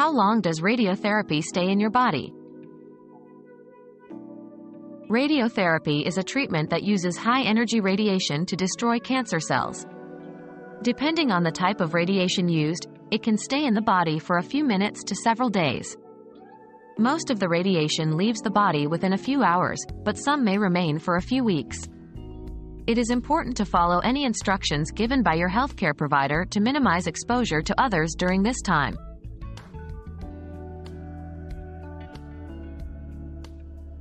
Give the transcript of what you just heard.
How long does radiotherapy stay in your body? Radiotherapy is a treatment that uses high-energy radiation to destroy cancer cells. Depending on the type of radiation used, it can stay in the body for a few minutes to several days. Most of the radiation leaves the body within a few hours, but some may remain for a few weeks. It is important to follow any instructions given by your healthcare provider to minimize exposure to others during this time.